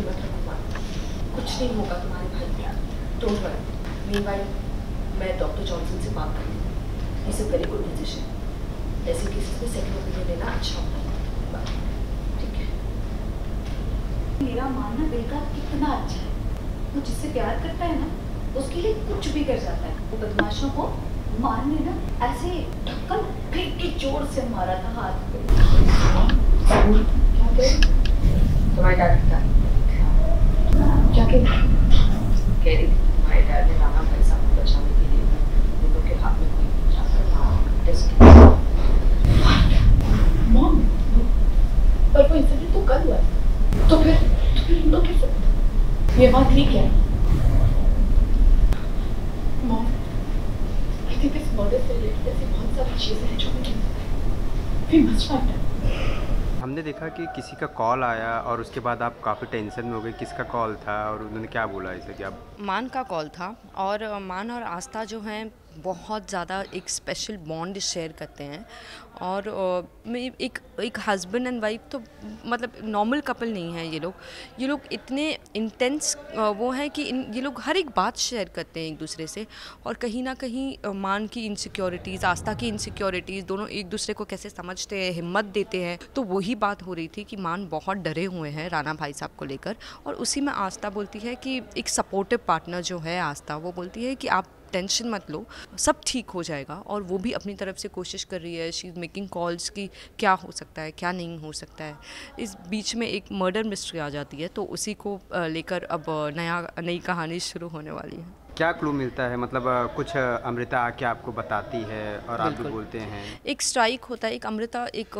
हिम्मत रखो कुछ नहीं होगा तुम्हारे भाई को डोंट वरी मीनवाइल मैं डॉक्टर जॉनसन से बात कर ली is a very good decision ऐसे केसेस में सेकंड ओपिनियन लेना अच्छा होता है। ठीक है। मेरा मानना दिल का कितना अच्छा है। वो जिससे प्यार करता है ना उसके लिए कुछ भी कर जाता है। वो बदमाशों को मारने ना ऐसे ढक्कन फेंक के ज़ोर से मारा था हाथ पे क्या तुम्हारे डैड का कह रही थी तुम्हारे डैड ने राना भाई साहब को बचाने के लिए उन लोग के हाथ में कोई जाकर टेस्ट मॉम पर वो इंसिडेंट तो कल हुआ तो फिर तो फिर हम लोग कैसे? ये बात ठीक है मॉम आई थिंक इस मर्डर से रिलेटेड ऐसी बहुत सारी चीज़ें हैं जो मुझे वी मस्ट फाइंड हमने देखा कि किसी का कॉल आया और उसके बाद आप काफ़ी टेंशन में हो गए, किसका कॉल था और उन्होंने क्या बोला इसे कि आप मान का कॉल था और मान और आस्था जो हैं बहुत ज़्यादा एक स्पेशल बॉन्ड शेयर करते हैं। और मैं एक एक हस्बैंड एंड वाइफ तो मतलब नॉर्मल कपल नहीं है ये लोग। ये लोग इतने इंटेंस वो हैं कि इन, ये लोग हर एक बात शेयर करते हैं एक दूसरे से। और कहीं ना कहीं मान की इनसिक्योरिटीज़ आस्था की इनसिक्योरिटीज़ दोनों एक दूसरे को कैसे समझते हैं, हिम्मत देते हैं तो वही बात हो रही थी कि मान बहुत डरे हुए हैं राणा भाई साहब को लेकर। और उसी में आस्था बोलती है कि एक सपोर्टिव पार्टनर जो है आस्था, वो बोलती है कि आप टेंशन मत लो, सब ठीक हो जाएगा और वो भी अपनी तरफ़ से कोशिश कर रही है शी इज़ मेकिंग कॉल्स कि क्या हो सकता है, क्या नहीं हो सकता है। इस बीच में एक मर्डर मिस्ट्री आ जाती है तो उसी को लेकर अब नया, नई कहानी शुरू होने वाली है। क्या क्लू मिलता है? मतलब कुछ अमृता आके आपको बताती है और आप भी बोलते हैं। एक स्ट्राइक होता है एक अमृता एक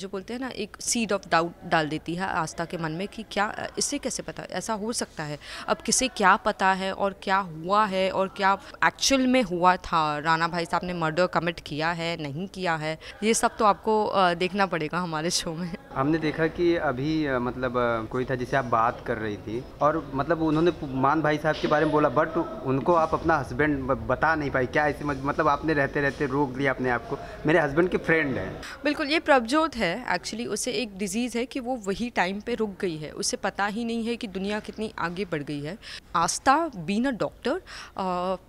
जो बोलते हैं ना एक सीड ऑफ़ डाउट डाल देती है आस्था के मन में कि क्या इससे कैसे पता ऐसा हो सकता है। अब किसे क्या पता है और क्या हुआ है और क्या एक्चुअल में हुआ था? राणा भाई साहब ने मर्डर कमिट किया है नहीं किया है? ये सब तो आपको देखना पड़ेगा हमारे शो में। हमने देखा कि अभी मतलब कोई था जिसे आप बात कर रही थी और मतलब उन्होंने मान भाई साहब के बारे में बोला बट उनको आप अपना हस्बैंड बता नहीं पाई क्या ऐसे मतलब आपने रहते रहते रोक लिया अपने आप को? मेरे हस्बैंड के फ्रेंड हैं। बिल्कुल ये प्रभजोत है एक्चुअली उसे एक डिज़ीज़ है कि वो वही टाइम पे रुक गई है। उसे पता ही नहीं है कि दुनिया कितनी आगे बढ़ गई है। आस्था बीन अ डॉक्टर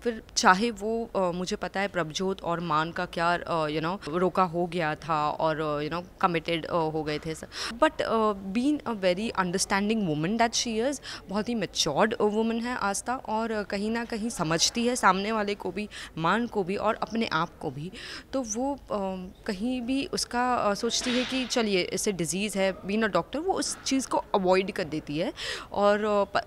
फिर चाहे वो अ, मुझे पता है प्रभजोत और मान का क्या यू नो रोका हो गया था और यू नो कमिटेड हो गए थे। But been a very understanding woman that she is बहुत ही मेच्योर्ड वुमन है आस्था और कहीं ना कहीं समझती है सामने वाले को भी मान को भी और अपने आप को भी। तो वो अ, कहीं भी उसका अ, सोचती है कि चलिए इसे डिज़ीज़ है बीन अ डॉक्टर वो उस चीज़ को अवॉइड कर देती है। और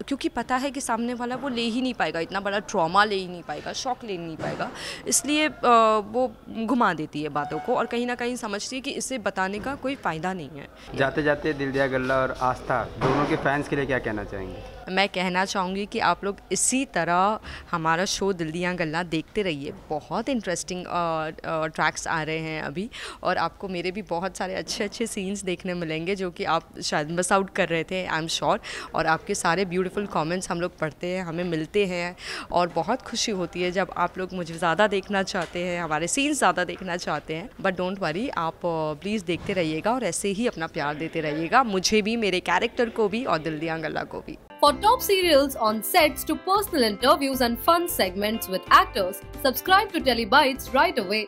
क्योंकि पता है कि सामने वाला वो ले ही नहीं पाएगा इतना बड़ा ट्रॉमा ले ही नहीं पाएगा शॉक ले नहीं पाएगा। इसलिए वो घुमा देती है बातों को और कहीं ना कहीं समझती है कि इसे बताने का कोई फ़ायदा नहीं है। जाते जाते दिल दिया गल्ला और आस्था, दोनों के फैंस के लिए क्या कहना चाहेंगे? मैं कहना चाहूँगी कि आप लोग इसी तरह हमारा शो दिल दिया गल्ला देखते रहिए। बहुत इंटरेस्टिंग ट्रैक्स आ रहे हैं अभी और आपको मेरे भी बहुत सारे अच्छे अच्छे सीन्स देखने मिलेंगे जो कि आप शायद मिस आउट कर रहे थे आई एम श्योर और आपके सारे ब्यूटीफुल कमेंट्स हम लोग पढ़ते हैं, हमें मिलते हैं और बहुत खुशी होती है जब आप लोग मुझे ज़्यादा देखना चाहते हैं, हमारे सीन्स ज़्यादा देखना चाहते हैं। बट डोंट वरी आप प्लीज़ देखते रहिएगा और ऐसे ही अपना अपना प्यार देते रहिएगा। मुझे भी, मेरे कैरेक्टर को भी और दिल दिया गला को भी। For top serial on sets to personal interviews and fun segment with actors subscribe to Telly Bite right away